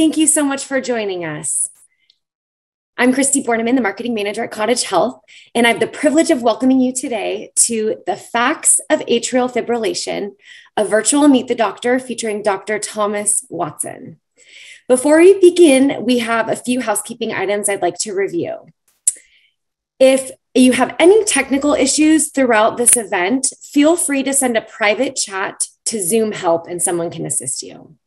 Thank you so much for joining us. I'm Christy Borneman, the marketing manager at Cottage Health, and I have the privilege of welcoming you today to the Facts of Atrial Fibrillation, a virtual Meet the Doctor featuring Dr. Thomas Watson. Before we begin, we have a few housekeeping items I'd like to review. If you have any technical issues throughout this event, feel free to send a private chat to Zoom help and someone can assist you.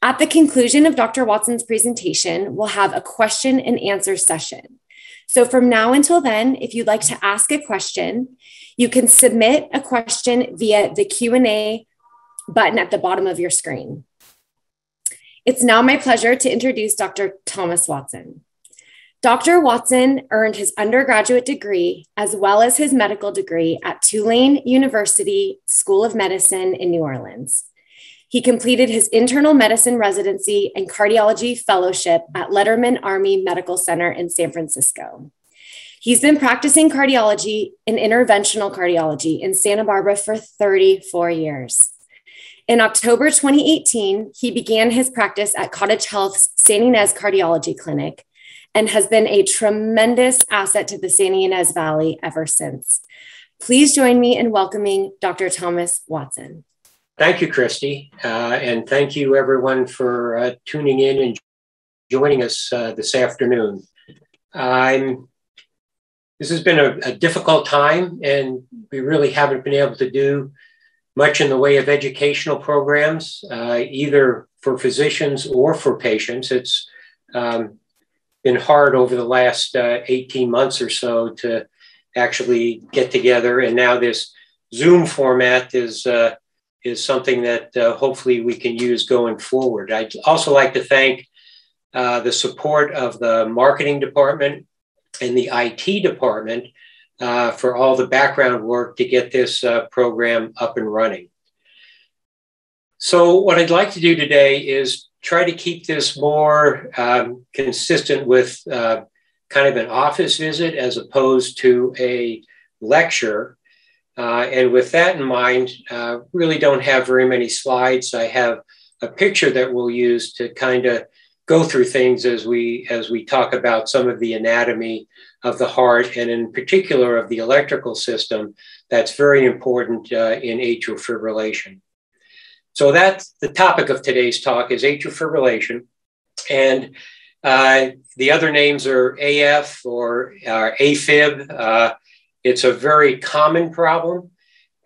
At the conclusion of Dr. Watson's presentation, we'll have a question and answer session. So from now until then, if you'd like to ask a question, you can submit a question via the Q&A button at the bottom of your screen. It's now my pleasure to introduce Dr. Thomas Watson. Dr. Watson earned his undergraduate degree as well as his medical degree at Tulane University School of Medicine in New Orleans. He completed his internal medicine residency and cardiology fellowship at Letterman Army Medical Center in San Francisco. He's been practicing cardiology and interventional cardiology in Santa Barbara for 34 years. In October 2018, he began his practice at Cottage Health's San Ynez Cardiology Clinic, and has been a tremendous asset to the San Ynez Valley ever since. Please join me in welcoming Dr. Thomas Watson. Thank you, Christy, uh, and thank you everyone for uh, tuning in and joining us uh, this afternoon. I'm, this has been a, a, difficult time, and we really haven't been able to do much in the way of educational programs, uh, either for physicians or for patients. It's um, been hard over the last uh, 18 months or so to actually get together. And now this Zoom format is, uh, is something that uh, hopefully we can use going forward. I'd also like to thank uh, the support of the marketing department and the IT department uh, for all the background work to get this uh, program up and running. So what I'd like to do today is try to keep this more um, consistent with uh, kind of an office visit as opposed to a lecture. Uh, and with that in mind, uh, really don't have very many slides. I have a picture that we'll use to kind of go through things as we as we talk about some of the anatomy of the heart and in particular of the electrical system that's very important uh, in atrial fibrillation. So that's the topic of today's talk is atrial fibrillation. And uh, the other names are AF or uh, AFib. It's a very common problem.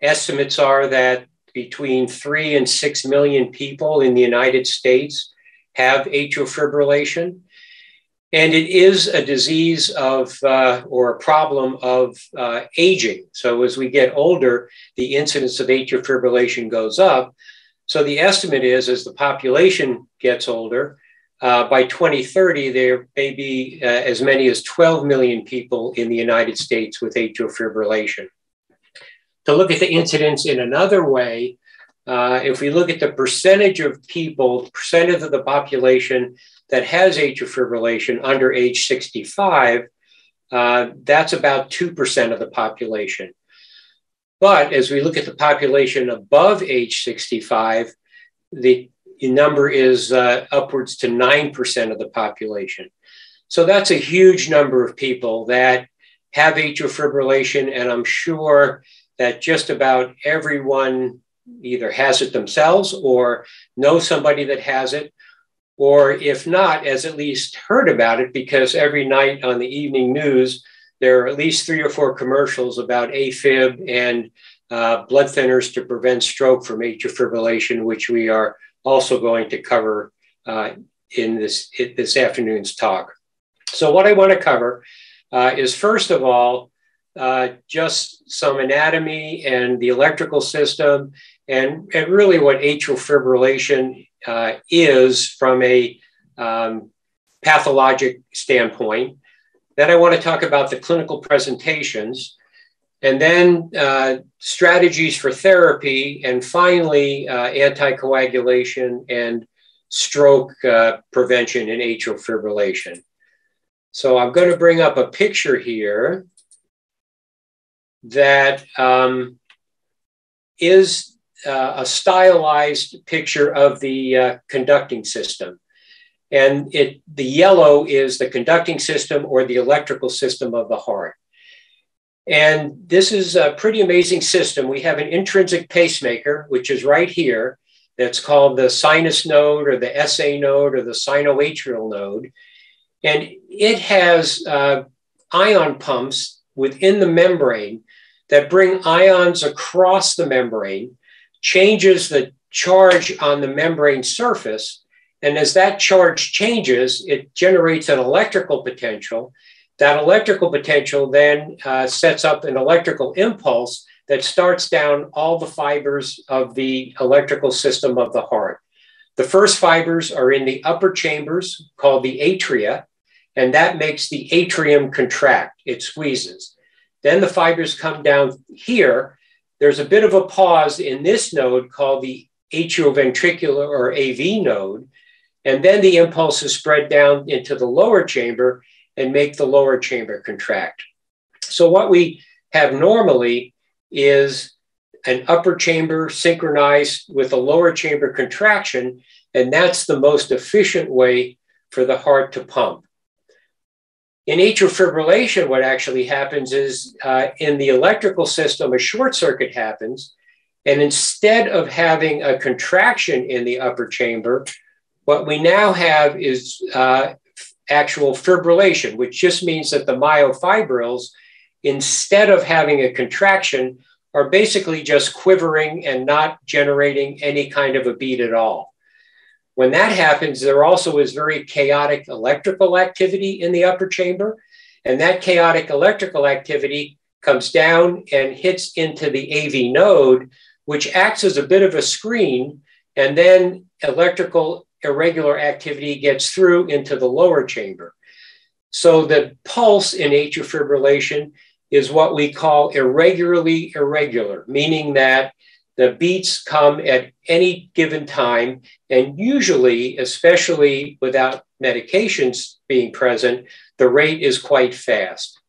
Estimates are that between three and six million people in the United States have atrial fibrillation. And it is a disease of, uh, or a problem of uh, aging. So as we get older, the incidence of atrial fibrillation goes up. So the estimate is as the population gets older, uh, by 2030, there may be uh, as many as 12 million people in the United States with atrial fibrillation. To look at the incidence in another way, uh, if we look at the percentage of people, percentage of the population that has atrial fibrillation under age 65, uh, that's about 2% of the population. But as we look at the population above age 65, the number is uh, upwards to 9% of the population. So that's a huge number of people that have atrial fibrillation, and I'm sure that just about everyone either has it themselves or knows somebody that has it, or if not, has at least heard about it because every night on the evening news, there are at least three or four commercials about AFib and uh, blood thinners to prevent stroke from atrial fibrillation, which we are also going to cover uh, in this, this afternoon's talk. So what I want to cover uh, is first of all, uh, just some anatomy and the electrical system and, and really what atrial fibrillation uh, is from a um, pathologic standpoint. Then I want to talk about the clinical presentations, and then uh, strategies for therapy, and finally, uh, anticoagulation and stroke uh, prevention in atrial fibrillation. So I'm going to bring up a picture here that um, is uh, a stylized picture of the uh, conducting system. And it, the yellow is the conducting system or the electrical system of the heart. And this is a pretty amazing system. We have an intrinsic pacemaker, which is right here, that's called the sinus node or the SA node or the sinoatrial node. And it has uh, ion pumps within the membrane that bring ions across the membrane, changes the charge on the membrane surface. And as that charge changes, it generates an electrical potential that electrical potential then uh, sets up an electrical impulse that starts down all the fibers of the electrical system of the heart. The first fibers are in the upper chambers called the atria, and that makes the atrium contract, it squeezes. Then the fibers come down here. There's a bit of a pause in this node called the atrioventricular or AV node. And then the impulse is spread down into the lower chamber and make the lower chamber contract. So what we have normally is an upper chamber synchronized with a lower chamber contraction, and that's the most efficient way for the heart to pump. In atrial fibrillation, what actually happens is uh, in the electrical system, a short circuit happens. And instead of having a contraction in the upper chamber, what we now have is uh, actual fibrillation, which just means that the myofibrils, instead of having a contraction, are basically just quivering and not generating any kind of a beat at all. When that happens, there also is very chaotic electrical activity in the upper chamber. And that chaotic electrical activity comes down and hits into the AV node, which acts as a bit of a screen. And then electrical irregular activity gets through into the lower chamber. So the pulse in atrial fibrillation is what we call irregularly irregular, meaning that the beats come at any given time, and usually, especially without medications being present, the rate is quite fast.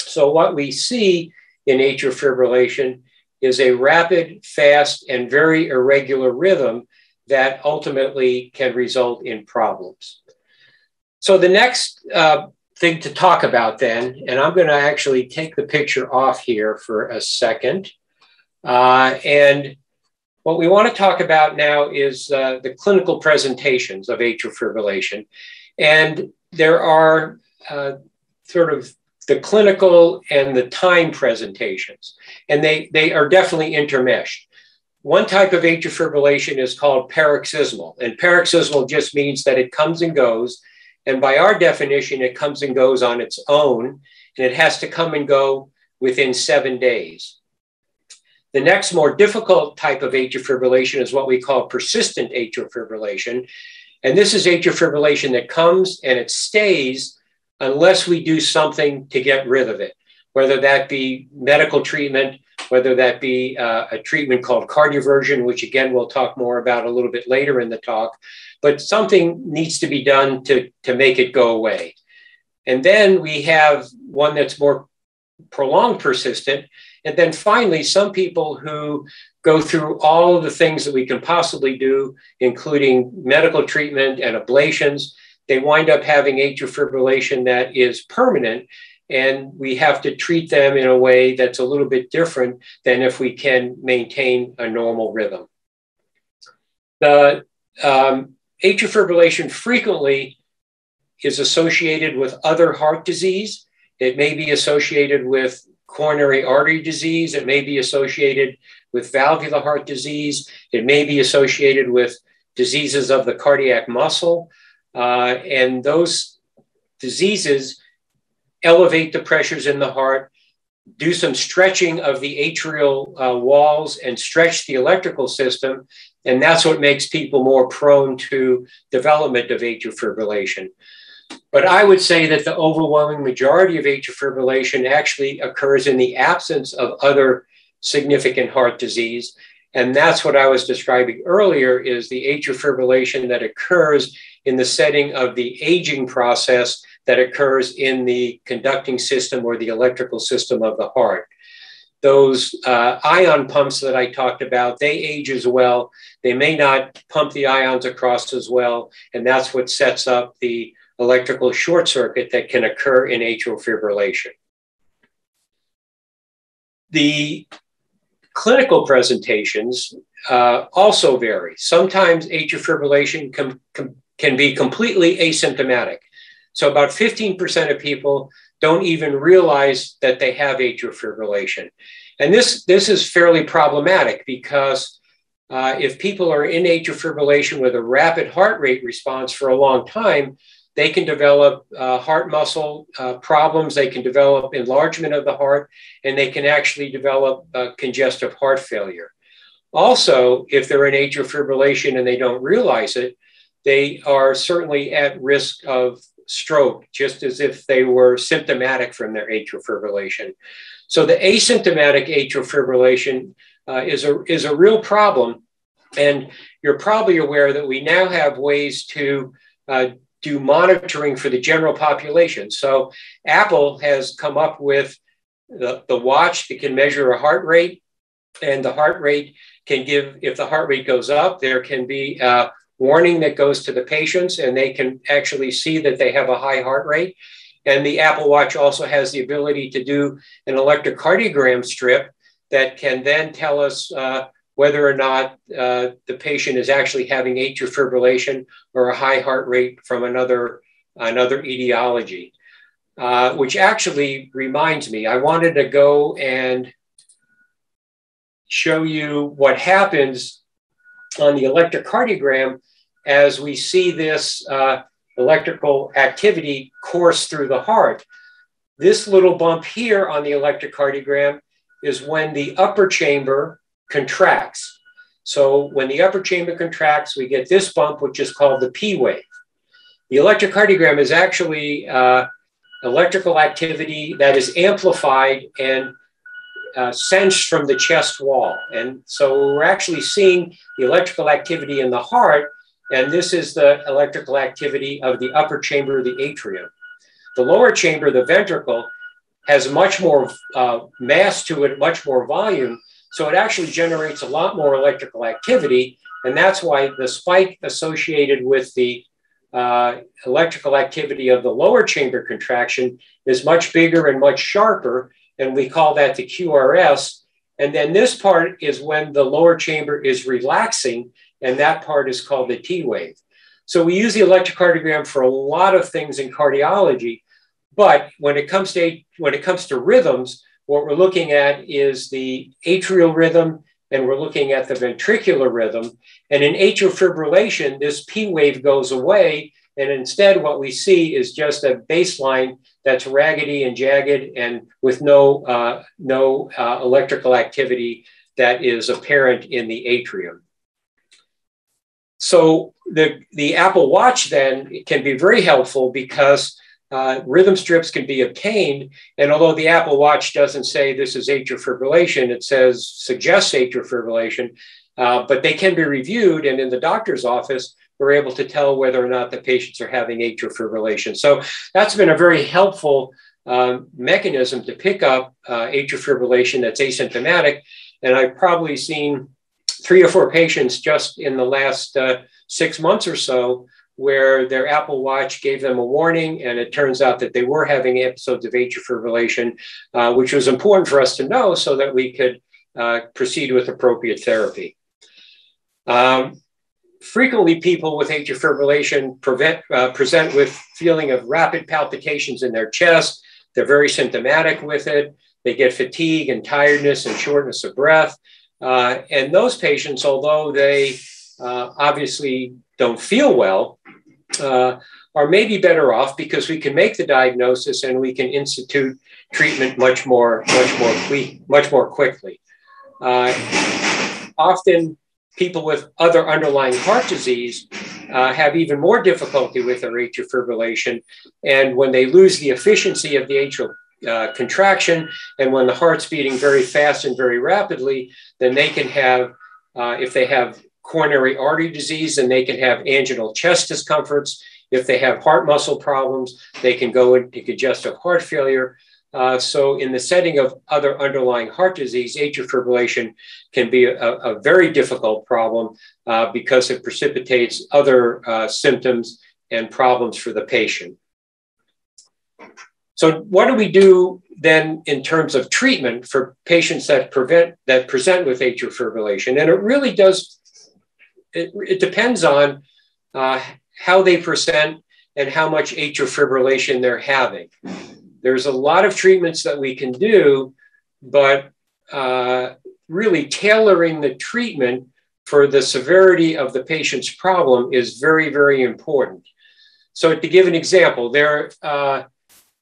So, what we see in atrial fibrillation is a rapid, fast, and very irregular rhythm that ultimately can result in problems. So the next uh, thing to talk about then, and I'm going to actually take the picture off here for a second. Uh, and what we want to talk about now is uh, the clinical presentations of atrial fibrillation. And there are uh, sort of the clinical and the time presentations, and they, they are definitely intermeshed. One type of atrial fibrillation is called paroxysmal, and paroxysmal just means that it comes and goes. And by our definition, it comes and goes on its own, and it has to come and go within seven days. The next more difficult type of atrial fibrillation is what we call persistent atrial fibrillation. And this is atrial fibrillation that comes and it stays unless we do something to get rid of it, whether that be medical treatment, whether that be uh, a treatment called cardioversion, which again we'll talk more about a little bit later in the talk, but something needs to be done to, to make it go away. And then we have one that's more prolonged persistent. And then finally, some people who go through all of the things that we can possibly do, including medical treatment and ablations, they wind up having atrial fibrillation that is permanent and we have to treat them in a way that's a little bit different than if we can maintain a normal rhythm. The um, atrial fibrillation frequently is associated with other heart disease. It may be associated with coronary artery disease. It may be associated with valvular heart disease. It may be associated with diseases of the cardiac muscle. Uh, and those diseases elevate the pressures in the heart, do some stretching of the atrial uh, walls and stretch the electrical system. And that's what makes people more prone to development of atrial fibrillation. But I would say that the overwhelming majority of atrial fibrillation actually occurs in the absence of other significant heart disease. And that's what I was describing earlier is the atrial fibrillation that occurs in the setting of the aging process that occurs in the conducting system or the electrical system of the heart. those uh, ion pumps that I talked about, they age as well. They may not pump the ions across as well. And that's what sets up the electrical short circuit that can occur in atrial fibrillation. The clinical presentations uh, also vary. Sometimes atrial fibrillation can, be completely asymptomatic. So about 15% of people don't even realize that they have atrial fibrillation. And this, this is fairly problematic because uh, if people are in atrial fibrillation with a rapid heart rate response for a long time, they can develop uh, heart muscle uh, problems, they can develop enlargement of the heart, and they can actually develop uh, congestive heart failure. Also, if they're in atrial fibrillation and they don't realize it, they are certainly at risk of stroke, just as if they were symptomatic from their atrial fibrillation. So the asymptomatic atrial fibrillation uh, is, a, is a real problem. And you're probably aware that we now have ways to uh, do monitoring for the general population. So Apple has come up with the, the watch that can measure a heart rate, and the heart rate can give, if the heart rate goes up, there can be a warning that goes to the patients, and they can actually see that they have a high heart rate. And the Apple Watch also has the ability to do an electrocardiogram strip that can then tell us uh, whether or not uh, the patient is actually having atrial fibrillation or a high heart rate from another, another etiology. Uh, which actually reminds me, I wanted to go and show you what happens on the electrocardiogram as we see this uh, electrical activity course through the heart. This little bump here on the electrocardiogram is when the upper chamber contracts. So when the upper chamber contracts, we get this bump, which is called the P wave. The electrocardiogram is actually uh, electrical activity that is amplified and uh, sensed from the chest wall. And so we're actually seeing the electrical activity in the heart, and this is the electrical activity of the upper chamber of the atrium. The lower chamber, the ventricle, has much more uh, mass to it, much more volume, so it actually generates a lot more electrical activity. And that's why the spike associated with the uh, electrical activity of the lower chamber contraction is much bigger and much sharper. And we call that the QRS. And then this part is when the lower chamber is relaxing, and that part is called the T wave. So we use the electrocardiogram for a lot of things in cardiology, but when it comes to when it comes to rhythms, what we're looking at is the atrial rhythm and we're looking at the ventricular rhythm. And in atrial fibrillation, this P wave goes away. And instead, what we see is just a baseline that's raggedy and jagged and with no, uh, no uh, electrical activity that is apparent in the atrium. So the, the Apple Watch then can be very helpful because uh, rhythm strips can be obtained. And although the Apple Watch doesn't say this is atrial fibrillation, it says suggests atrial fibrillation, uh, but they can be reviewed. And in the doctor's office, we're able to tell whether or not the patients are having atrial fibrillation. So that's been a very helpful um, mechanism to pick up uh, atrial fibrillation that's asymptomatic. And I've probably seen three or four patients just in the last uh, six months or so where their Apple Watch gave them a warning, and it turns out that they were having episodes of atrial fibrillation, uh, which was important for us to know so that we could uh, proceed with appropriate therapy. Um, frequently, people with atrial fibrillation prevent, uh, present with feeling of rapid palpitations in their chest. They're very symptomatic with it. They get fatigue and tiredness and shortness of breath. Uh, and those patients, although they uh, obviously don't feel well, uh, are maybe better off because we can make the diagnosis and we can institute treatment much more, much more, much more quickly. Uh, often, people with other underlying heart disease uh, have even more difficulty with their atrial fibrillation, and when they lose the efficiency of the atrial uh, contraction, and when the heart's beating very fast and very rapidly, then they can have, uh, if they have coronary artery disease, and they can have anginal chest discomforts. If they have heart muscle problems, they can go into congestive heart failure. Uh, so, in the setting of other underlying heart disease, atrial fibrillation can be a, a very difficult problem uh, because it precipitates other uh, symptoms and problems for the patient. So, what do we do then in terms of treatment for patients that prevent that present with atrial fibrillation? And it really does. It, it depends on uh, how they present and how much atrial fibrillation they're having. There's a lot of treatments that we can do, but uh, really tailoring the treatment for the severity of the patient's problem is very, very important. So, to give an example, there uh,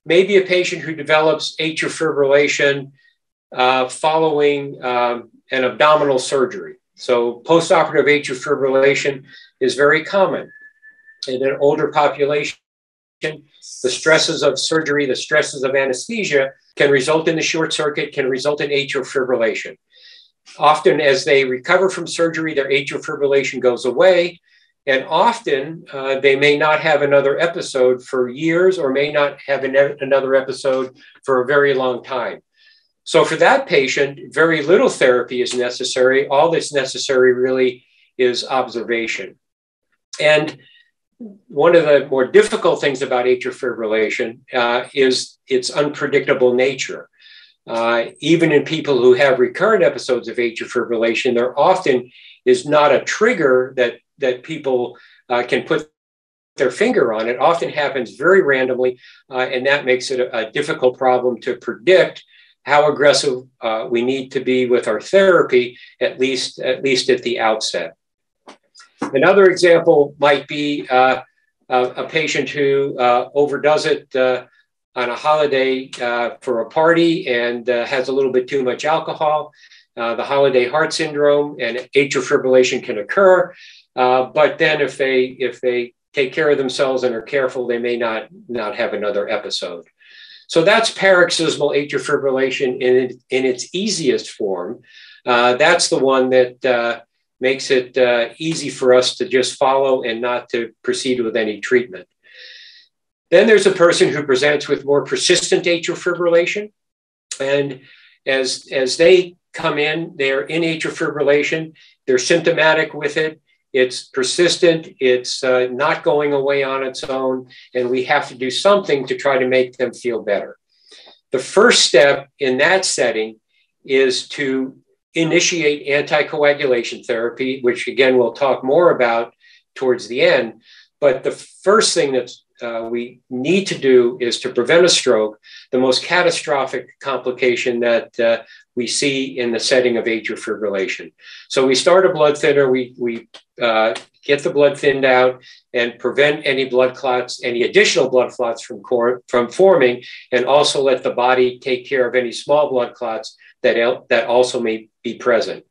may be a patient who develops atrial fibrillation uh, following um, an abdominal surgery. So, postoperative atrial fibrillation is very common in an older population the stresses of surgery, the stresses of anesthesia can result in the short circuit, can result in atrial fibrillation. Often, as they recover from surgery, their atrial fibrillation goes away. And often uh, they may not have another episode for years or may not have an, another episode for a very long time. So, for that patient, very little therapy is necessary. All that's necessary really is observation. And one of the more difficult things about atrial fibrillation uh, is its unpredictable nature. Uh, even in people who have recurrent episodes of atrial fibrillation, there often is not a trigger that, that people uh, can put their finger on. It often happens very randomly, uh, and that makes it a, a, difficult problem to predict how aggressive uh, we need to be with our therapy, at least, at least at the outset. Another example might be uh, a patient who uh, overdoes it uh, on a holiday for a party and has a little bit too much alcohol. Uh, the holiday heart syndrome and atrial fibrillation can occur. Uh, but then if they if they take care of themselves and are careful, they may not not have another episode. So that's paroxysmal atrial fibrillation in, in its easiest form. Uh, that's the one that uh, makes it uh, easy for us to just follow and not to proceed with any treatment. Then there's a person who presents with more persistent atrial fibrillation. And as, as they come in, they're in atrial fibrillation, they're symptomatic with it. It's persistent, it's uh, not going away on its own, and we have to do something to try to make them feel better. The first step in that setting is to initiate anticoagulation therapy, which again we'll talk more about towards the end. But the first thing that uh, we need to do is to prevent a stroke, the most catastrophic complication that uh, we see in the setting of atrial fibrillation. So we start a blood thinner, we, we uh, get the blood thinned out and prevent any blood clots, any additional blood clots from, cor- from forming, and also let the body take care of any small blood clots that, el- that also may be present.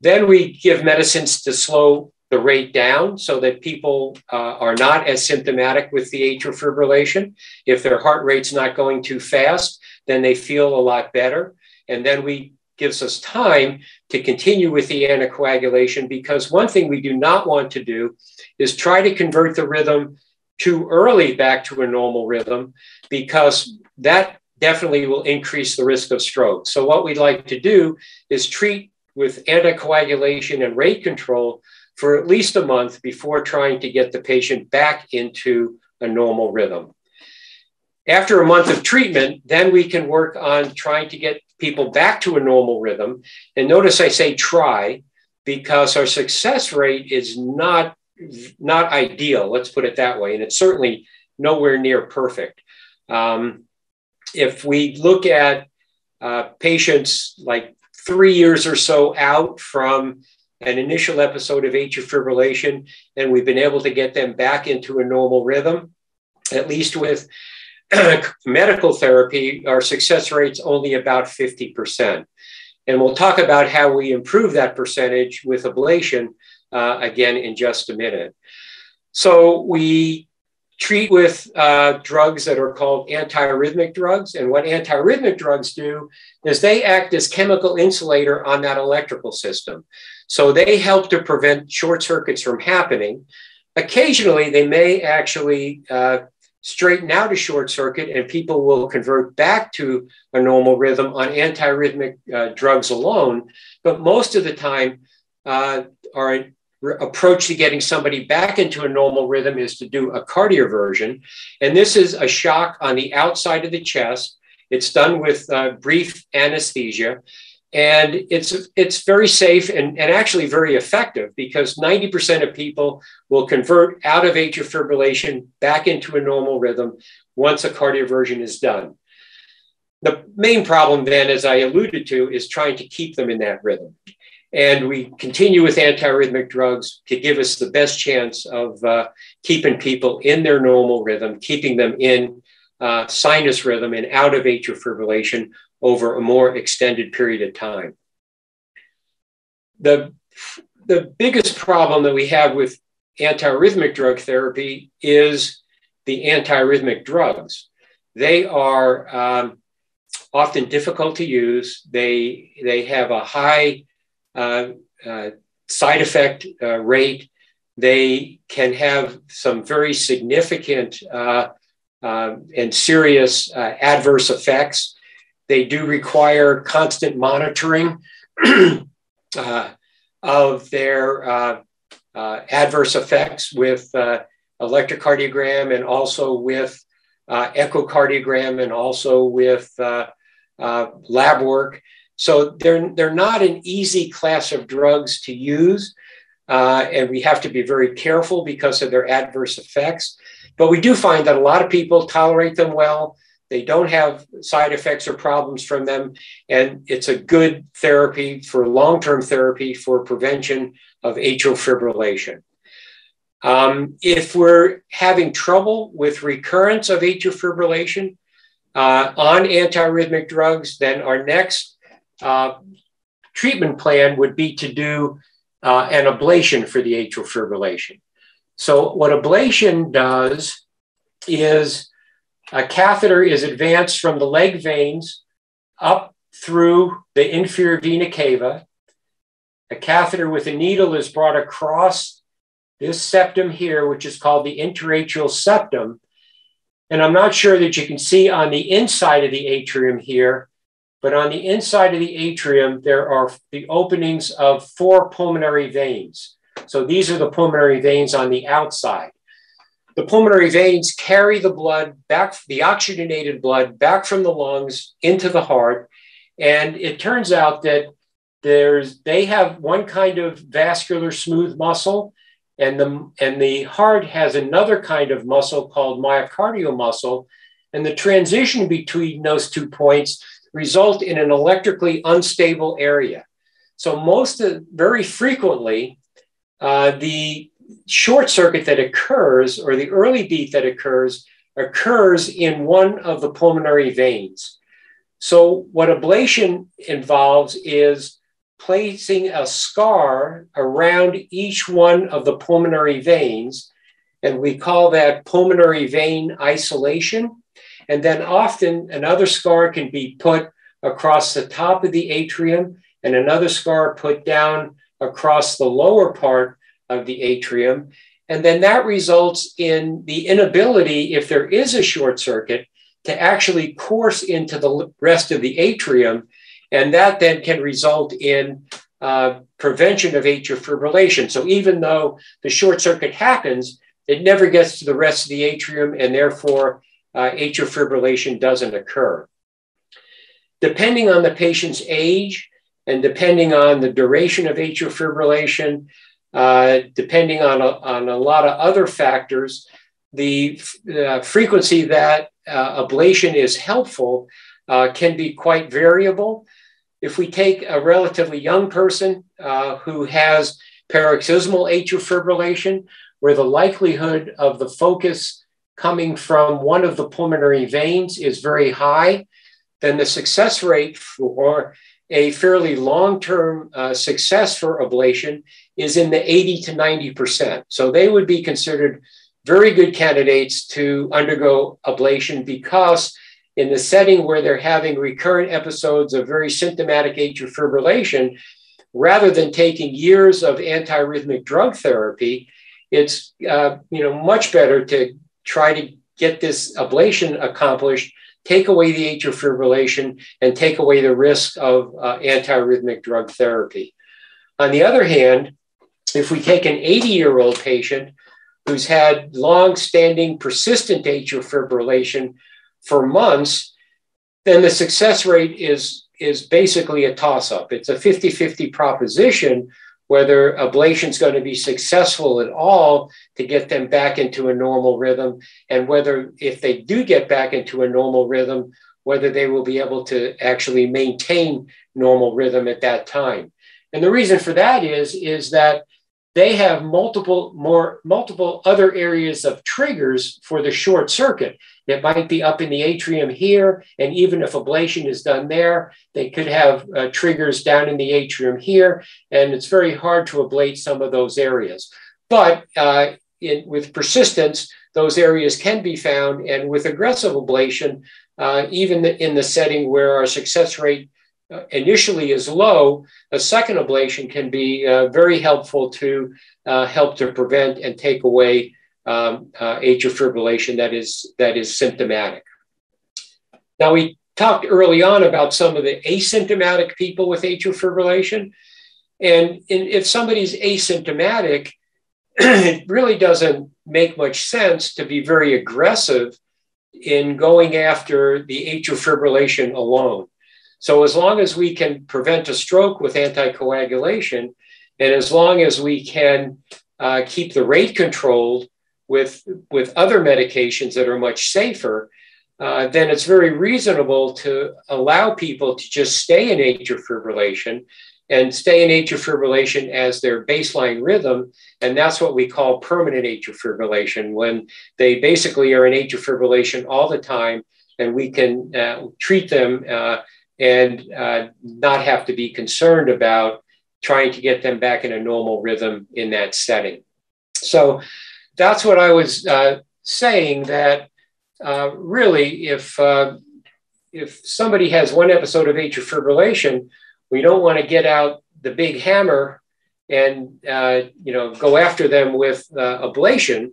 Then we give medicines to slow the rate down so that people uh, are not as symptomatic with the atrial fibrillation. If their heart rate's not going too fast, then they feel a lot better. And then we gives us time to continue with the anticoagulation because one thing we do not want to do is try to convert the rhythm too early back to a normal rhythm because that definitely will increase the risk of stroke. So, what we'd like to do is treat with anticoagulation and rate control for at least a month before trying to get the patient back into a normal rhythm. After a month of treatment, then we can work on trying to get people back to a normal rhythm. And notice I say try because our success rate is not, not ideal, let's put it that way. And it's certainly nowhere near perfect. Um, if we look at uh, patients like three years or so out from an initial episode of atrial fibrillation, and we've been able to get them back into a normal rhythm, at least with medical therapy, our success rate's only about 50%. And we'll talk about how we improve that percentage with ablation uh, again in just a minute. So we treat with uh, drugs that are called antiarrhythmic drugs. And what antiarrhythmic drugs do is they act as chemical insulator on that electrical system. So they help to prevent short circuits from happening. Occasionally, they may actually uh, straighten out a short circuit and people will convert back to a normal rhythm on antiarrhythmic uh, drugs alone. But most of the time, uh, our approach to getting somebody back into a normal rhythm is to do a cardioversion. And this is a shock on the outside of the chest. It's done with uh, brief anesthesia. And it's, it's very safe and, and actually very effective because 90% of people will convert out of atrial fibrillation back into a normal rhythm once a cardioversion is done. The main problem then, as I alluded to, is trying to keep them in that rhythm. And we continue with antiarrhythmic drugs to give us the best chance of uh, keeping people in their normal rhythm, keeping them in uh, sinus rhythm and out of atrial fibrillation over a more extended period of time. The, the biggest problem that we have with antiarrhythmic drug therapy is the antiarrhythmic drugs. They are um, often difficult to use. They, they have a high side effect uh, rate. They can have some very significant uh, and serious uh, adverse effects. They do require constant monitoring uh, of their uh, uh, adverse effects with uh, electrocardiogram and also with uh, echocardiogram and also with uh, lab work. So they're, they're not an easy class of drugs to use. and we have to be very careful because of their adverse effects. But we do find that a lot of people tolerate them well. They don't have side effects or problems from them. And it's a good therapy for long term therapy for prevention of atrial fibrillation. Um, if we're having trouble with recurrence of atrial fibrillation uh, on antiarrhythmic drugs, then our next uh, treatment plan would be to do uh, an ablation for the atrial fibrillation. So, what ablation does is a catheter is advanced from the leg veins up through the inferior vena cava. A catheter with a needle is brought across this septum here, which is called the interatrial septum. And I'm not sure that you can see on the inside of the atrium here, but on the inside of the atrium, there are the openings of four pulmonary veins. So these are the pulmonary veins on the outside the pulmonary veins carry the blood back, the oxygenated blood back from the lungs into the heart. And it turns out that there's they have one kind of vascular smooth muscle, and the and the heart has another kind of muscle called myocardial muscle. And the transition between those two points result in an electrically unstable area. So most of, very frequently, uh, the short circuit that occurs or the early beat that occurs occurs in one of the pulmonary veins. So, what ablation involves is placing a scar around each one of the pulmonary veins, and we call that pulmonary vein isolation. And then often another scar can be put across the top of the atrium, and another scar put down across the lower part of the atrium. And then that results in the inability, if there is a short circuit, to actually course into the rest of the atrium. And that then can result in uh, prevention of atrial fibrillation. So even though the short circuit happens, it never gets to the rest of the atrium, and therefore uh, atrial fibrillation doesn't occur. Depending on the patient's age and depending on the duration of atrial fibrillation, uh, depending on a, on a lot of other factors, the uh, frequency that uh, ablation is helpful uh, can be quite variable. If we take a relatively young person uh, who has paroxysmal atrial fibrillation, where the likelihood of the focus coming from one of the pulmonary veins is very high, then the success rate for a fairly long term uh, success for ablation is in the 80 to 90%. So they would be considered very good candidates to undergo ablation because in the setting where they're having recurrent episodes of very symptomatic atrial fibrillation, rather than taking years of antiarrhythmic drug therapy, it's uh, you know much better to try to get this ablation accomplished, take away the atrial fibrillation, and take away the risk of uh, antiarrhythmic drug therapy. On the other hand, if we take an 80 year old patient who's had long standing persistent atrial fibrillation for months, then the success rate is, is basically a toss up. It's a 50 50 proposition whether ablation is going to be successful at all to get them back into a normal rhythm, and whether, if they do get back into a normal rhythm, whether they will be able to actually maintain normal rhythm at that time. And the reason for that is, is that they have multiple more multiple other areas of triggers for the short circuit. It might be up in the atrium here, and even if ablation is done there, they could have uh, triggers down in the atrium here, and it's very hard to ablate some of those areas. But uh, in, with persistence, those areas can be found, and with aggressive ablation, uh, even in the setting where our success rate initially is low, a second ablation can be uh, very helpful to uh, help to prevent and take away um, uh, atrial fibrillation that is, that is symptomatic. Now, we talked early on about some of the asymptomatic people with atrial fibrillation. And in, if somebody's asymptomatic, it really doesn't make much sense to be very aggressive in going after the atrial fibrillation alone. So as long as we can prevent a stroke with anticoagulation, and as long as we can uh, keep the rate controlled with, with other medications that are much safer, uh, then it's very reasonable to allow people to just stay in atrial fibrillation and stay in atrial fibrillation as their baseline rhythm. And that's what we call permanent atrial fibrillation, when they basically are in atrial fibrillation all the time, and we can uh, treat them uh, and uh, not have to be concerned about trying to get them back in a normal rhythm in that setting. So that's what I was uh, saying that uh, really, if, uh, if somebody has one episode of atrial fibrillation, we don't want to get out the big hammer and uh, you know go after them with uh, ablation.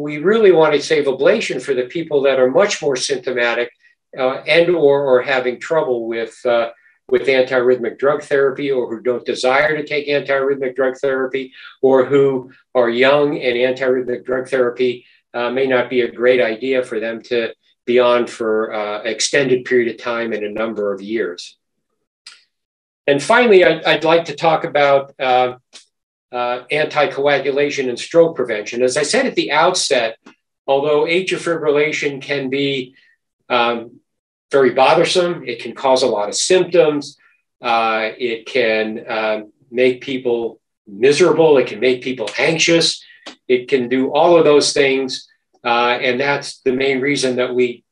we really want to save ablation for the people that are much more symptomatic uh, and or, or having trouble with, uh, with antiarrhythmic drug therapy or who don't desire to take antiarrhythmic drug therapy or who are young and antiarrhythmic drug therapy uh, may not be a great idea for them to be on for uh, extended period of time in a number of years. And finally, I'd, I'd like to talk about uh, uh, anticoagulation and stroke prevention. As I said at the outset, although atrial fibrillation can be um, very bothersome. It can cause a lot of symptoms. Uh, it can uh, make people miserable. It can make people anxious. It can do all of those things. Uh, and that's the main reason that we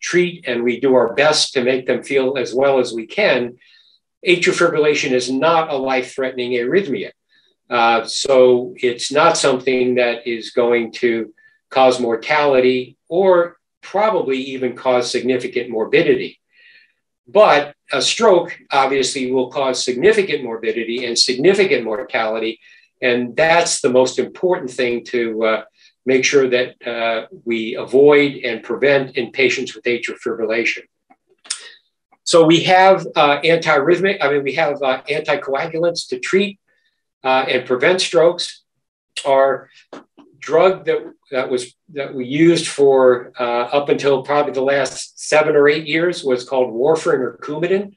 treat and we do our best to make them feel as well as we can. Atrial fibrillation is not a life threatening arrhythmia. Uh, so it's not something that is going to cause mortality or probably even cause significant morbidity. But a stroke obviously will cause significant morbidity and significant mortality. And that's the most important thing to uh, make sure that uh, we avoid and prevent in patients with atrial fibrillation. So we have uh, antiarrhythmic, I mean, we have uh, anticoagulants to treat uh, and prevent strokes. Our drug that that was that we used for uh, up until probably the last seven or eight years was called warfarin or Coumadin.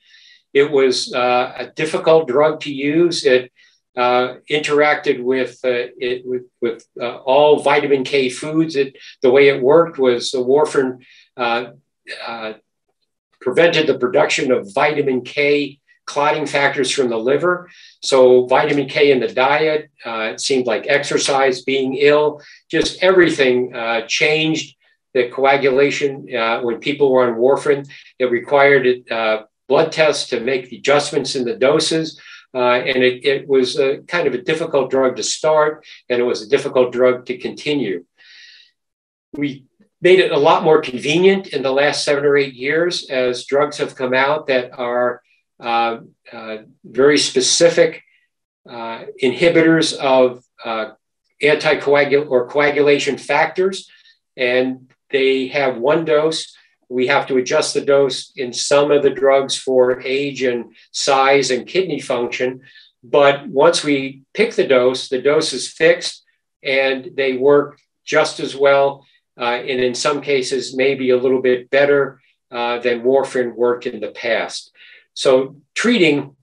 It was uh, a difficult drug to use. It uh, interacted with uh, it with, with uh, all vitamin K foods. It the way it worked was the warfarin uh, prevented the production of vitamin K clotting factors from the liver. So, vitamin K in the diet, uh, it seemed like exercise, being ill, just everything uh, changed. The coagulation, uh, when people were on warfarin, it required uh, blood tests to make the adjustments in the doses. Uh, and it, it was a, kind of a difficult drug to start, and it was a difficult drug to continue. We made it a lot more convenient in the last seven or eight years as drugs have come out that are uh, uh, very specific uh, inhibitors of anticoagul or coagulation factors. and they have one dose. We have to adjust the dose in some of the drugs for age and size and kidney function. But once we pick the dose, the dose is fixed and they work just as well. Uh, and in some cases, maybe a little bit better uh, than warfarin worked in the past. So treating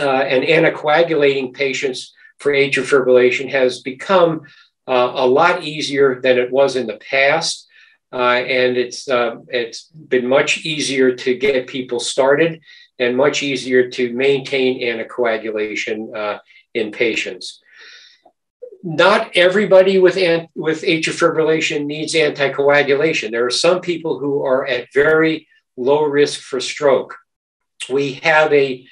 uh, and anticoagulating patients for atrial fibrillation has become uh, a lot easier than it was in the past. Uh, and it's uh, it's been much easier to get people started and much easier to maintain anticoagulation uh, in patients. Not everybody with with atrial fibrillation needs anticoagulation. There are some people who are at very low risk for stroke. We have a,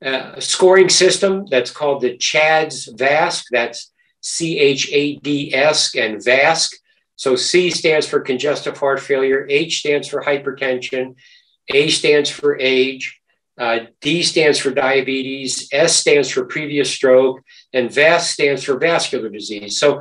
a scoring system that's called the CHADS VASC. That's C H A D S and VASC. So C stands for congestive heart failure, H stands for hypertension, A stands for age, uh, D stands for diabetes, S stands for previous stroke, and VASC stands for vascular disease. So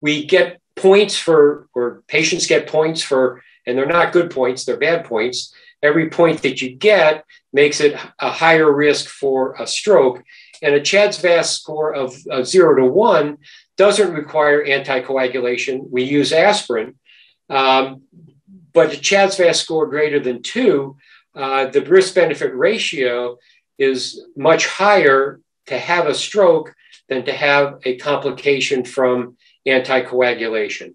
we get points for, or patients get points for, and they're not good points, they're bad points. Every point that you get makes it a higher risk for a stroke. And a CHADS VASC score of, of zero to one doesn't require anticoagulation. We use aspirin. Um, but a CHADS VASC score greater than two, uh, the risk benefit ratio is much higher to have a stroke than to have a complication from anticoagulation.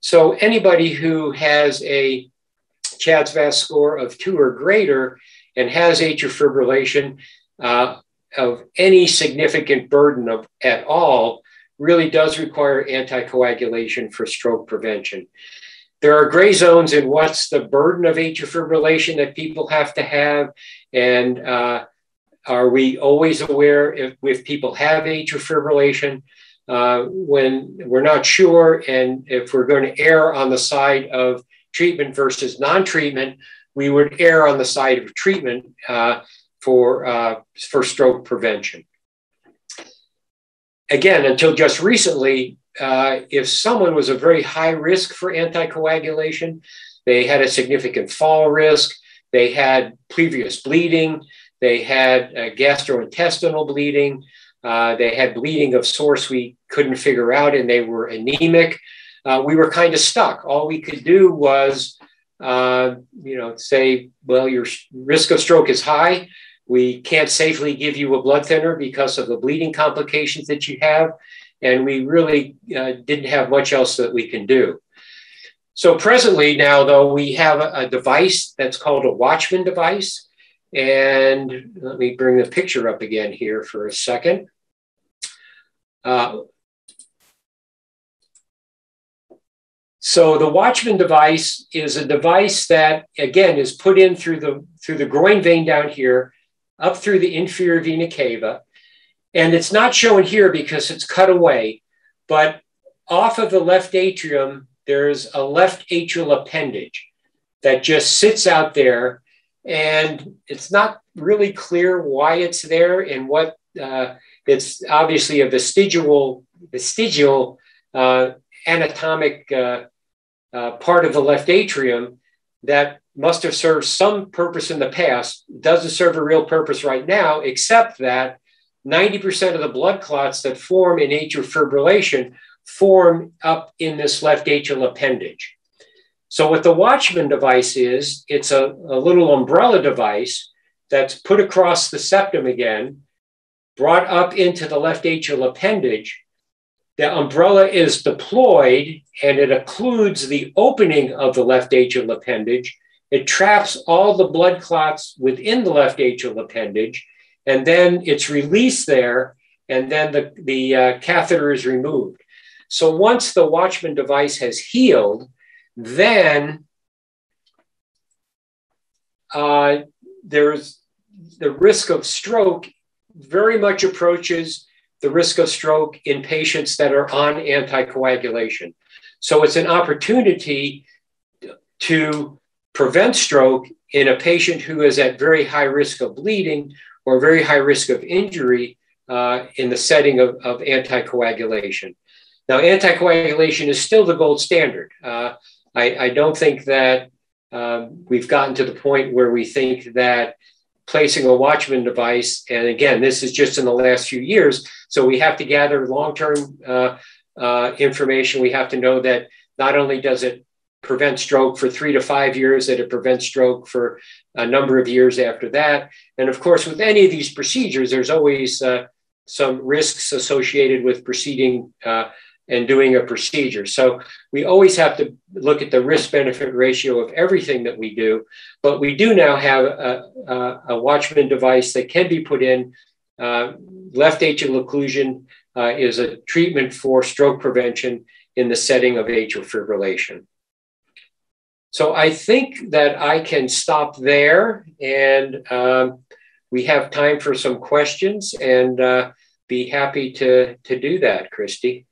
So anybody who has a CHADS VASC score of two or greater and has atrial fibrillation uh, of any significant burden of, at all really does require anticoagulation for stroke prevention. There are gray zones in what's the burden of atrial fibrillation that people have to have, and uh, are we always aware if, if people have atrial fibrillation? Uh, when we're not sure, and if we're going to err on the side of treatment versus non-treatment, we would err on the side of treatment uh, for, uh, for stroke prevention. Again, until just recently, uh, if someone was a very high risk for anticoagulation, they had a significant fall risk, they had previous bleeding, they had gastrointestinal bleeding, uh, they had bleeding of source we couldn't figure out, and they were anemic. Uh, we were kind of stuck. All we could do was uh, you know, say, well, your risk of stroke is high. We can't safely give you a blood thinner because of the bleeding complications that you have. And we really uh, didn't have much else that we can do. So presently now, though, we have a, a device that's called a Watchman device. And let me bring the picture up again here for a second. Uh, So the Watchman device is a device that again is put in through the through the groin vein down here, up through the inferior vena cava, and it's not shown here because it's cut away, but off of the left atrium there's a left atrial appendage that just sits out there, and it's not really clear why it's there and what uh, it's obviously a vestigial vestigial uh, anatomic uh, uh, part of the left atrium that must have served some purpose in the past, doesn't serve a real purpose right now, except that 90% of the blood clots that form in atrial fibrillation form up in this left atrial appendage. So, what the Watchman device is, it's a, a little umbrella device that's put across the septum again, brought up into the left atrial appendage, the umbrella is deployed and it occludes the opening of the left atrial appendage. It traps all the blood clots within the left atrial appendage, and then it's released there, and then the, the uh, catheter is removed. So once the Watchman device has healed, then uh, there's the risk of stroke very much approaches the risk of stroke in patients that are on anticoagulation. So it's an opportunity to prevent stroke in a patient who is at very high risk of bleeding or very high risk of injury uh, in the setting of, of, anticoagulation. Now, anticoagulation is still the gold standard. Uh, I, I don't think that um, we've gotten to the point where we think that placing a Watchman device, and again, this is just in the last few years, so we have to gather long term uh, uh, information. We have to know that not only does it prevent stroke for three to five years, that it prevents stroke for a number of years after that. And of course, with any of these procedures, there's always uh, some risks associated with proceeding uh, and doing a procedure. So we always have to look at the risk benefit ratio of everything that we do. But we do now have a, a, a Watchman device that can be put in. Uh, left atrial occlusion uh, is a treatment for stroke prevention in the setting of atrial fibrillation. So I think that I can stop there and um, we have time for some questions and uh, be happy to, to do that, Christy.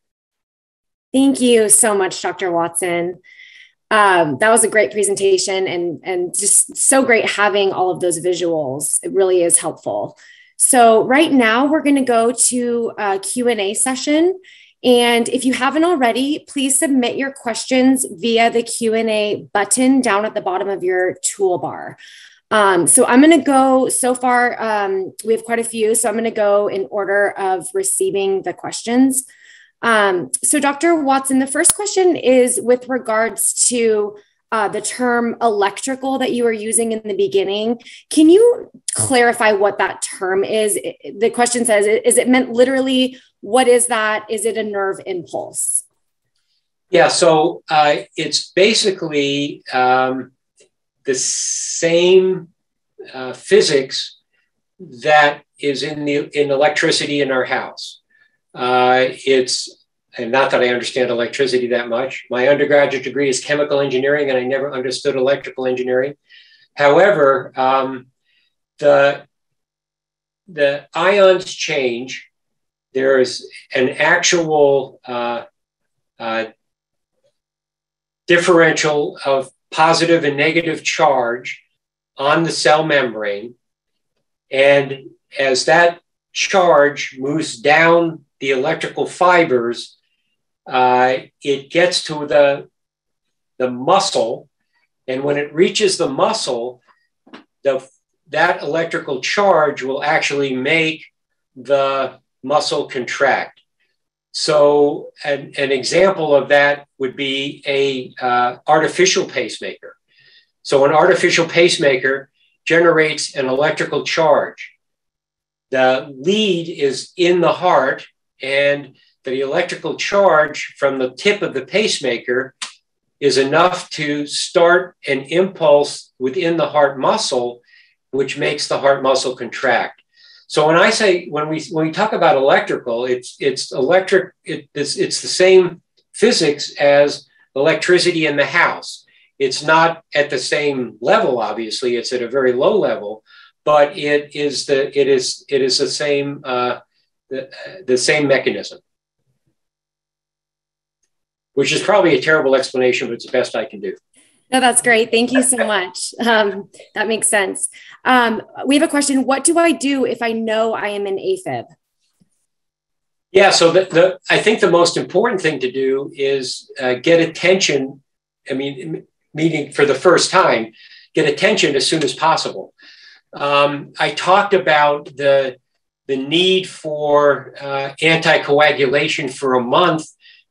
Thank you so much, Dr. Watson. Um, that was a great presentation and, and just so great having all of those visuals. It really is helpful. So right now we're going to go to a Q&A session. And if you haven't already, please submit your questions via the Q&A button down at the bottom of your toolbar. Um, so I'm going to go so far, um, we have quite a few. So I'm going to go in order of receiving the questions. Um, so, Dr. Watson, the first question is with regards to uh, the term electrical that you were using in the beginning. Can you clarify what that term is? The question says, is it meant literally? What is that? Is it a nerve impulse? Yeah, so uh, it's basically um, the same uh, physics that is in the in electricity in our house. Uh, it's and not that I understand electricity that much. My undergraduate degree is chemical engineering, and I never understood electrical engineering. However, um, the the ions change. There is an actual uh, uh, differential of positive and negative charge on the cell membrane, and as that charge moves down the electrical fibers, uh, it gets to the, the muscle. And when it reaches the muscle, the, that electrical charge will actually make the muscle contract. So an, an example of that would be a uh, artificial pacemaker. So an artificial pacemaker generates an electrical charge. The lead is in the heart and the electrical charge from the tip of the pacemaker is enough to start an impulse within the heart muscle, which makes the heart muscle contract. So when I say when we when we talk about electrical, it's it's electric. It, it's, it's the same physics as electricity in the house. It's not at the same level, obviously. It's at a very low level, but it is the it is it is the same uh, the, the same mechanism which is probably a terrible explanation, but it's the best I can do. No, that's great. Thank you so much. Um, that makes sense. Um, we have a question. What do I do if I know I am an AFib? Yeah, so the, the I think the most important thing to do is uh, get attention. I mean, meeting for the first time, get attention as soon as possible. Um, I talked about the the need for uh, anticoagulation for a month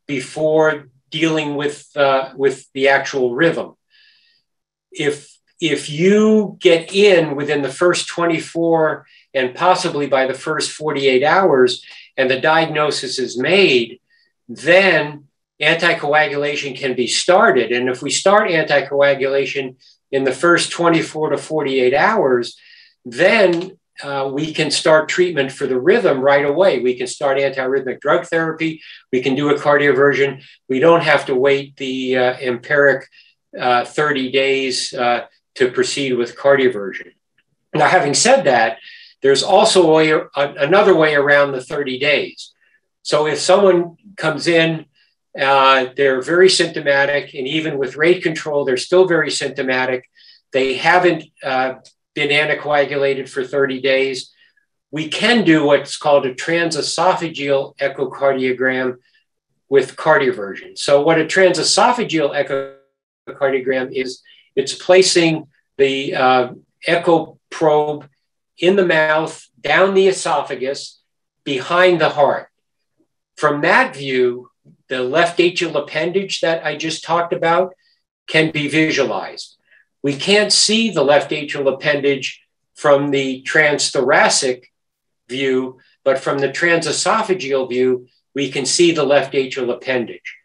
before dealing with uh, with the actual rhythm. If if you get in within the first 24 and possibly by the first 48 hours and the diagnosis is made, then anticoagulation can be started. And if we start anticoagulation in the first 24 to 48 hours, then uh, we can start treatment for the rhythm right away. We can start antiarrhythmic drug therapy. We can do a cardioversion. We don't have to wait the uh, empiric uh, 30 days uh, to proceed with cardioversion. Now, having said that, there's also way, another way around the 30 days. So if someone comes in, uh, they're very symptomatic, and even with rate control, they're still very symptomatic. They haven't been anticoagulated for 30 days, we can do what's called a transesophageal echocardiogram with cardioversion. So, what a transesophageal echocardiogram is it's placing the uh, echo probe in the mouth, down the esophagus, behind the heart. From that view, the left atrial appendage that I just talked about can be visualized. We can't see the left atrial appendage from the transthoracic view, but from the transesophageal view, we can see the left atrial appendage.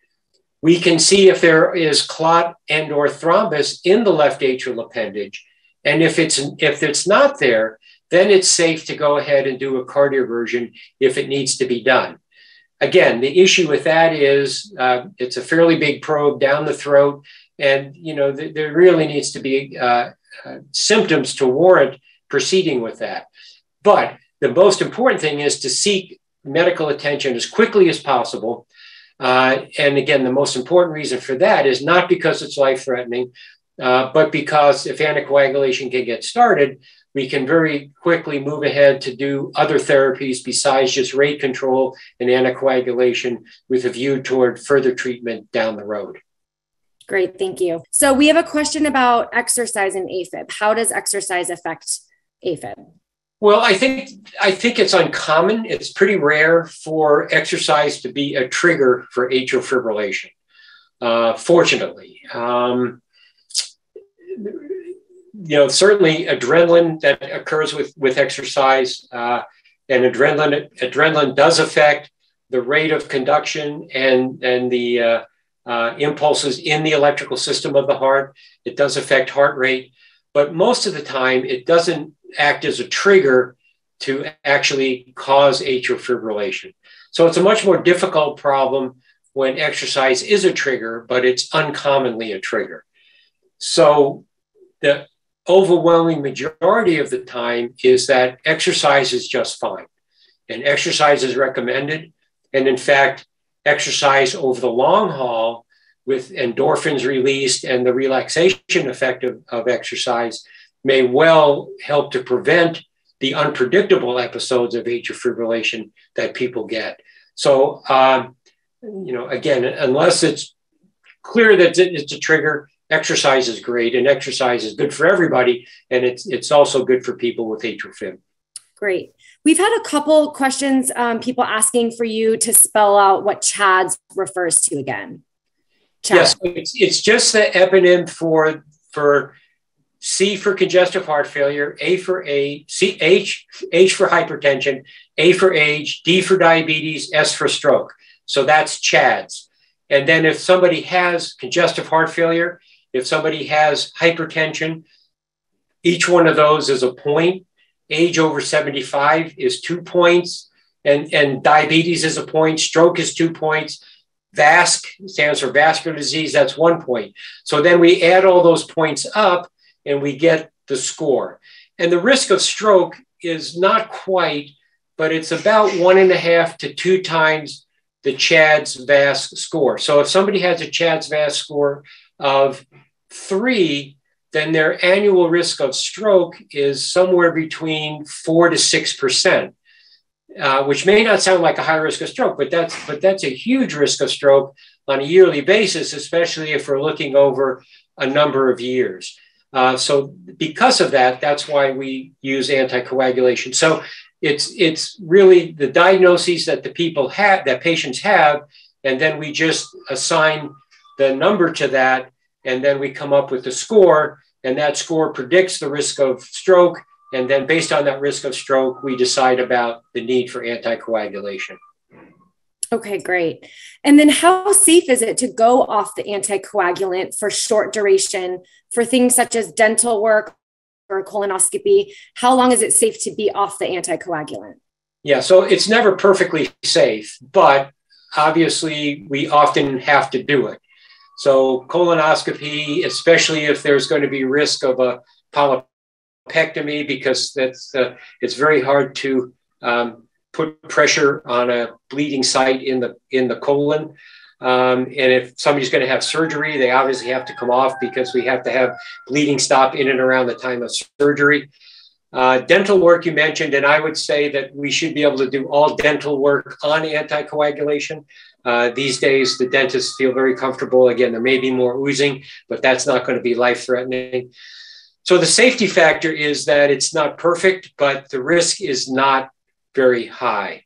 We can see if there is clot and or thrombus in the left atrial appendage. And if it's, if it's not there, then it's safe to go ahead and do a cardioversion if it needs to be done. Again, the issue with that is uh, it's a fairly big probe down the throat, and you know th- there really needs to be uh, uh, symptoms to warrant proceeding with that. But the most important thing is to seek medical attention as quickly as possible. Uh, and again, the most important reason for that is not because it's life threatening, uh, but because if anticoagulation can get started, we can very quickly move ahead to do other therapies besides just rate control and anticoagulation with a view toward further treatment down the road. Great, thank you. So we have a question about exercise and AFib. How does exercise affect AFib? Well, I think I think it's uncommon. It's pretty rare for exercise to be a trigger for atrial fibrillation. Uh, fortunately, um, you know, certainly adrenaline that occurs with, with exercise, uh, and adrenaline adrenaline does affect the rate of conduction and and the uh, uh, impulses in the electrical system of the heart. It does affect heart rate, but most of the time it doesn't act as a trigger to actually cause atrial fibrillation. So it's a much more difficult problem when exercise is a trigger, but it's uncommonly a trigger. So the overwhelming majority of the time is that exercise is just fine and exercise is recommended. And in fact, exercise over the long haul with endorphins released and the relaxation effect of, of exercise may well help to prevent the unpredictable episodes of atrial fibrillation that people get. So, um, you know, again, unless it's clear that it's a trigger, exercise is great and exercise is good for everybody and it's it's also good for people with atrial fib great we've had a couple questions um, people asking for you to spell out what chads refers to again Chad. yes it's, it's just the eponym for for c for congestive heart failure a for a c h h for hypertension a for age d for diabetes s for stroke so that's chads and then if somebody has congestive heart failure if somebody has hypertension, each one of those is a point. Age over 75 is two points, and, and diabetes is a point. Stroke is two points. VASC stands for vascular disease, that's one point. So then we add all those points up and we get the score. And the risk of stroke is not quite, but it's about one and a half to two times the CHADS VASC score. So if somebody has a CHADS VASC score of three, then their annual risk of stroke is somewhere between four to six percent, uh, which may not sound like a high risk of stroke, but that's but that's a huge risk of stroke on a yearly basis, especially if we're looking over a number of years. Uh, so because of that, that's why we use anticoagulation. So it's it's really the diagnoses that the people have that patients have, and then we just assign the number to that and then we come up with the score, and that score predicts the risk of stroke. And then, based on that risk of stroke, we decide about the need for anticoagulation. Okay, great. And then, how safe is it to go off the anticoagulant for short duration for things such as dental work or colonoscopy? How long is it safe to be off the anticoagulant? Yeah, so it's never perfectly safe, but obviously, we often have to do it. So colonoscopy, especially if there's going to be risk of a polypectomy, because that's uh, it's very hard to um, put pressure on a bleeding site in the in the colon. Um, and if somebody's going to have surgery, they obviously have to come off because we have to have bleeding stop in and around the time of surgery. Uh, dental work you mentioned, and I would say that we should be able to do all dental work on anticoagulation. Uh, these days, the dentists feel very comfortable. Again, there may be more oozing, but that's not going to be life threatening. So the safety factor is that it's not perfect, but the risk is not very high.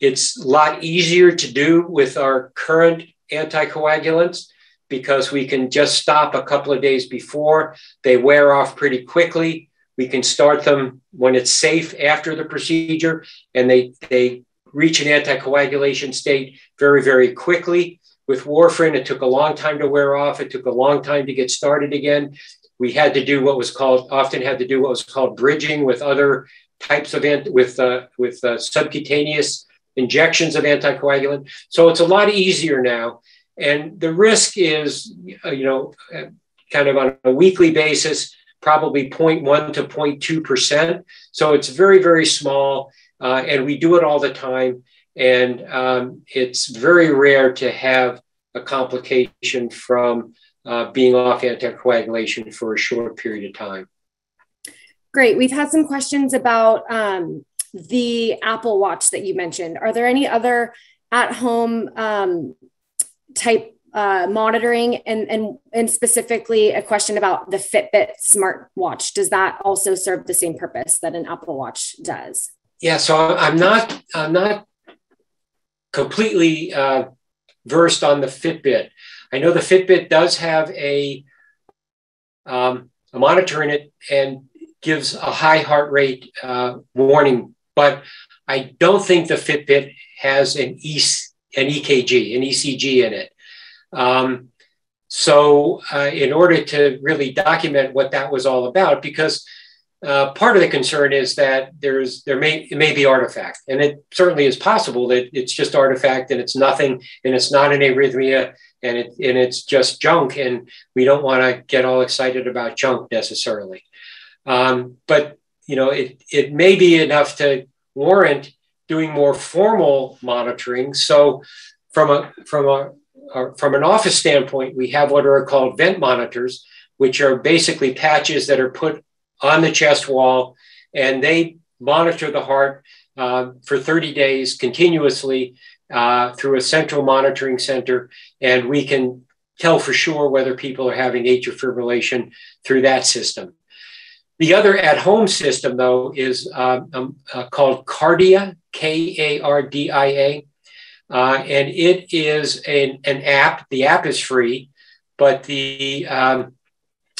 It's a lot easier to do with our current anticoagulants because we can just stop a couple of days before. They wear off pretty quickly. We can start them when it's safe after the procedure, and they, they reach an anticoagulation state very, very quickly. With warfarin, it took a long time to wear off. It took a long time to get started again. We had to do what was called, often had to do what was called bridging with other types of, ant- with, uh, with uh, subcutaneous injections of anticoagulant. So it's a lot easier now. And the risk is, uh, you know, uh, kind of on a weekly basis, probably 0.1 to 0.2%. So it's very, very small. Uh, and we do it all the time. And um, it's very rare to have a complication from uh, being off anticoagulation for a short period of time. Great. We've had some questions about um, the Apple Watch that you mentioned. Are there any other at home um, type uh, monitoring and, and, and specifically a question about the Fitbit smartwatch? Does that also serve the same purpose that an Apple Watch does? Yeah, so I'm not I'm not completely uh, versed on the Fitbit. I know the Fitbit does have a um, a monitor in it and gives a high heart rate uh, warning, but I don't think the Fitbit has an E an EKG, an ECG in it. Um, so, uh, in order to really document what that was all about, because uh, part of the concern is that there's there may it may be artifact, and it certainly is possible that it's just artifact and it's nothing, and it's not an arrhythmia, and it and it's just junk, and we don't want to get all excited about junk necessarily. Um, but you know, it it may be enough to warrant doing more formal monitoring. So, from a from a from an office standpoint, we have what are called vent monitors, which are basically patches that are put on the chest wall, and they monitor the heart uh, for 30 days continuously uh, through a central monitoring center, and we can tell for sure whether people are having atrial fibrillation through that system. The other at-home system, though, is uh, um, uh, called Kardia, K-A-R-D-I-A, uh, and it is an, an app. The app is free, but the um,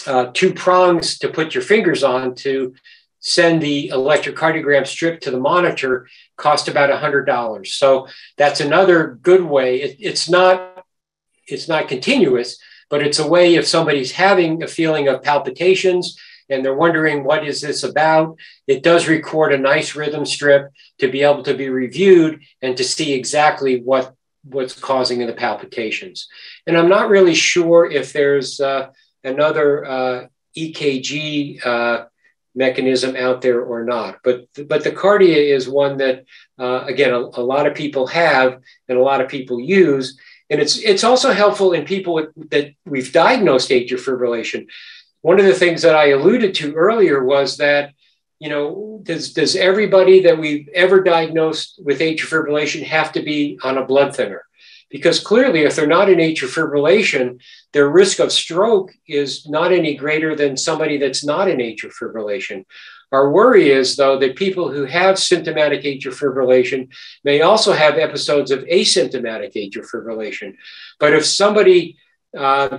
uh, two prongs to put your fingers on to send the electrocardiogram strip to the monitor cost about $100 so that's another good way. It, it's not it's not continuous but it's a way if somebody's having a feeling of palpitations and they're wondering what is this about it does record a nice rhythm strip to be able to be reviewed and to see exactly what what's causing the palpitations. And i'm not really sure if there's uh, another uh, EKG uh, mechanism out there or not. But but the Kardia is one that uh, again a, a, lot of people have and a lot of people use, and it's it's also helpful in people with, that we've diagnosed atrial fibrillation. One of the things that I alluded to earlier was that you know does does everybody that we've ever diagnosed with atrial fibrillation have to be on a blood thinner? Because clearly, if they're not in atrial fibrillation, their risk of stroke is not any greater than somebody that's not in atrial fibrillation. Our worry is, though, that people who have symptomatic atrial fibrillation may also have episodes of asymptomatic atrial fibrillation. But if somebody uh,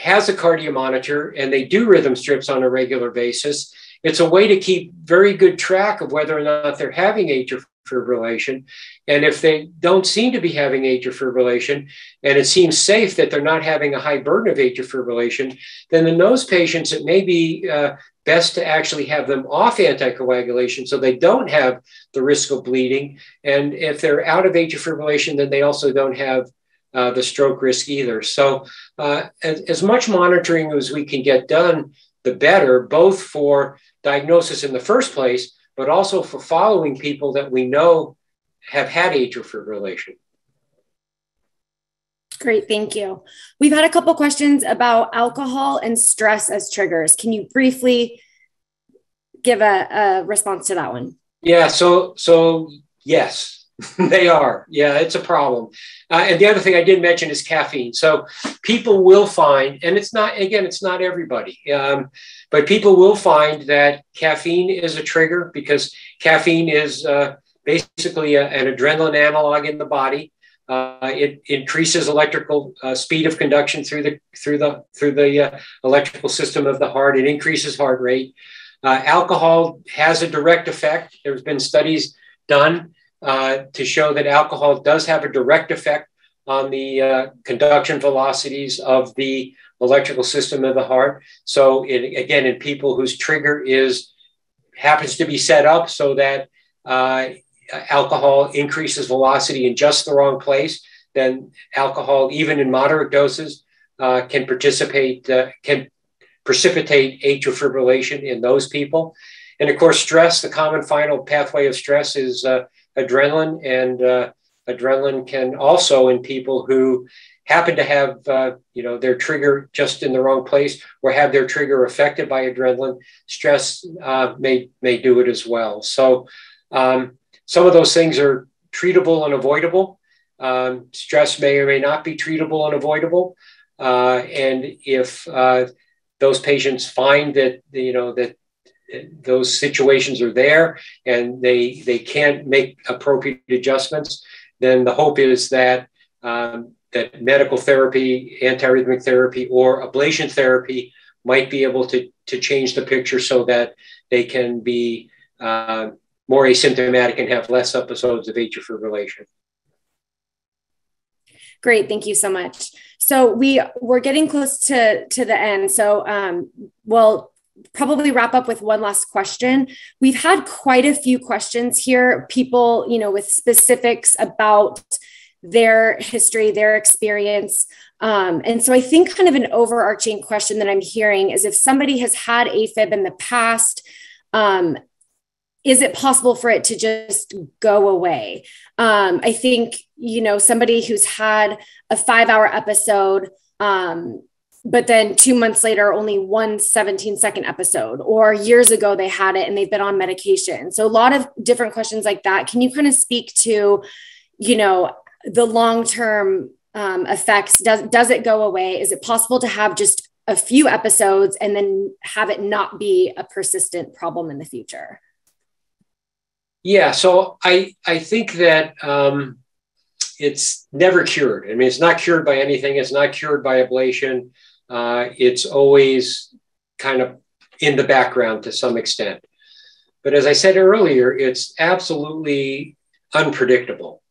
has a Kardia monitor and they do rhythm strips on a regular basis, it's a way to keep very good track of whether or not they're having atrial fibrillation. And if they don't seem to be having atrial fibrillation, and it seems safe that they're not having a high burden of atrial fibrillation, then in those patients, it may be uh, best to actually have them off anticoagulation so they don't have the risk of bleeding. And if they're out of atrial fibrillation, then they also don't have uh, the stroke risk either. So, uh, as, as much monitoring as we can get done, the better, both for diagnosis in the first place but also for following people that we know have had atrial fibrillation. Great, thank you. We've had a couple questions about alcohol and stress as triggers. Can you briefly give a, a response to that one? Yeah, so so yes. they are. Yeah, it's a problem. Uh, and the other thing I did mention is caffeine. So people will find, and it's not, again, it's not everybody, um, but people will find that caffeine is a trigger because caffeine is uh, basically a, an adrenaline analog in the body. Uh, it increases electrical uh, speed of conduction through the through the through the uh, electrical system of the heart. It increases heart rate. Uh, alcohol has a direct effect. There's been studies done uh, to show that alcohol does have a direct effect on the uh, conduction velocities of the electrical system of the heart. So it, again, in people whose trigger is happens to be set up so that alcohol increases velocity in just the wrong place, then alcohol, even in moderate doses, uh, can participate, uh, can precipitate atrial fibrillation in those people. And of course, stress, the common final pathway of stress is uh, adrenaline, and uh, adrenaline can also, in people who happen to have uh, you know their trigger just in the wrong place or have their trigger affected by adrenaline, stress uh, may may do it as well. So um, some of those things are treatable and avoidable. Um, stress may or may not be treatable and avoidable. Uh, and if uh, those patients find that you know that those situations are there and they they can't make appropriate adjustments, then the hope is that um, that medical therapy, antiarrhythmic therapy, or ablation therapy might be able to to change the picture so that they can be uh, more asymptomatic and have less episodes of atrial fibrillation. Great, thank you so much. So we we're getting close to to the end. So um, we'll probably wrap up with one last question. We've had quite a few questions here, people, you know, with specifics about their history, their experience. Um, and so I think kind of an overarching question that I'm hearing is if somebody has had AFib in the past, um, is it possible for it to just go away? Um, I think, you know, somebody who's had a five hour episode, um, but then two months later, only one 17 second episode, or years ago they had it and they've been on medication. So, a lot of different questions like that. Can you kind of speak to, you know, the long term um, effects? Does, does it go away? Is it possible to have just a few episodes and then have it not be a persistent problem in the future? Yeah, so I I think that um, it's never cured. I mean, it's not cured by anything. It's not cured by ablation uh, it's always kind of in the background to some extent. But as I said earlier, it's absolutely unpredictable.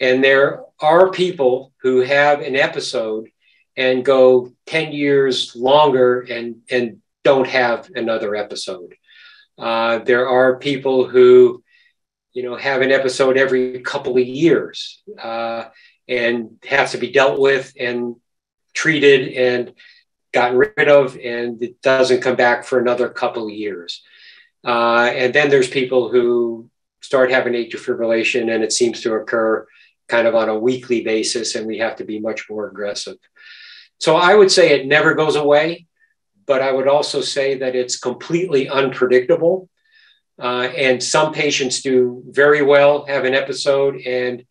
And there are people who have an episode and go 10 years longer and, and don't have another episode. Uh, there are people who, you know, have an episode every couple of years uh, and has to be dealt with and treated and gotten rid of and it doesn't come back for another couple of years. Uh, and then there's people who start having atrial fibrillation and it seems to occur kind of on a weekly basis and we have to be much more aggressive. So I would say it never goes away, but I would also say that it's completely unpredictable. Uh, and some patients do very well, have an episode and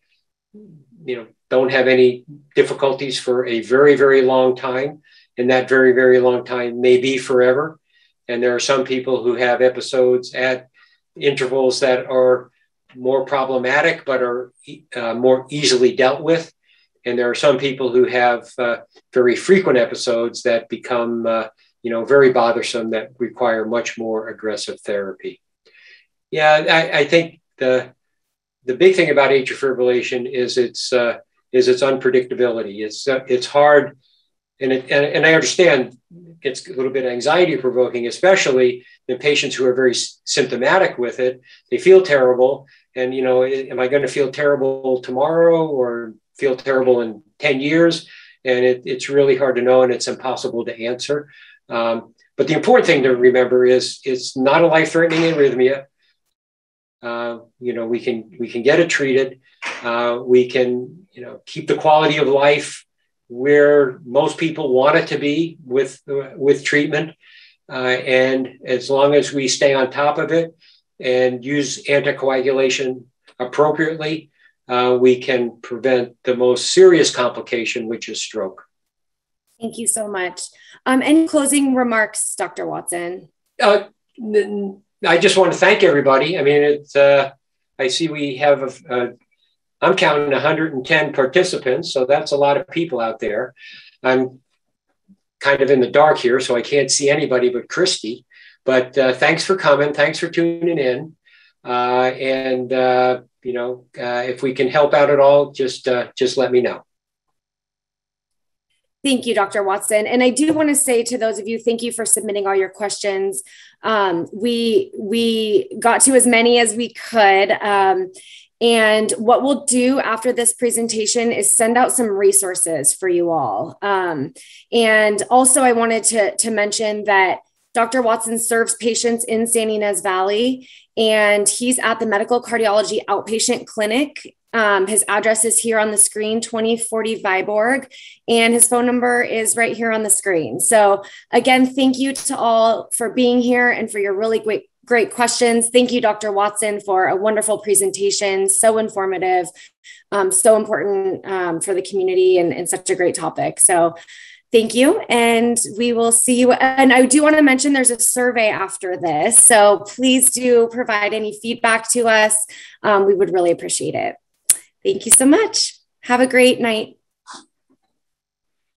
you know don't have any difficulties for a very very long time and that very, very long time may be forever. And there are some people who have episodes at intervals that are more problematic, but are uh, more easily dealt with. And there are some people who have uh, very frequent episodes that become, uh, you know, very bothersome that require much more aggressive therapy. Yeah, I, I think the the big thing about atrial fibrillation is its uh, is its unpredictability. It's uh, it's hard and, it, and, and I understand it's a little bit anxiety provoking, especially in patients who are very symptomatic with it. They feel terrible. And, you know, am I going to feel terrible tomorrow or feel terrible in 10 years? And it, it's really hard to know and it's impossible to answer. Um, but the important thing to remember is it's not a life threatening arrhythmia. Uh, you know, we can, we can get it treated. Uh, we can, you know, keep the quality of life where most people want it to be with with treatment. Uh, and as long as we stay on top of it and use anticoagulation appropriately, uh, we can prevent the most serious complication, which is stroke. Thank you so much. Um, any closing remarks, Dr. Watson? Uh, I just want to thank everybody. I mean, it's, uh, I see we have, a, a, I'm counting 110 participants, so that's a lot of people out there. I'm kind of in the dark here, so I can't see anybody but Christy. But uh, thanks for coming. Thanks for tuning in. Uh, and uh, you know, uh, if we can help out at all, just uh, just let me know. Thank you, Dr. Watson. And I do want to say to those of you, thank you for submitting all your questions. Um, we we got to as many as we could. Um, and what we'll do after this presentation is send out some resources for you all. Um, and also, I wanted to, to mention that Dr. Watson serves patients in Santa Ynez Valley, and he's at the Medical Cardiology Outpatient Clinic. Um, his address is here on the screen, 2040 Viborg, and his phone number is right here on the screen. So, again, thank you to all for being here and for your really great, great questions. Thank you, Dr. Watson, for a wonderful presentation, so informative, um, so important um, for the community, and, and such a great topic. So, Thank you. And we will see you. And I do want to mention there's a survey after this. So please do provide any feedback to us. Um, we would really appreciate it. Thank you so much. Have a great night.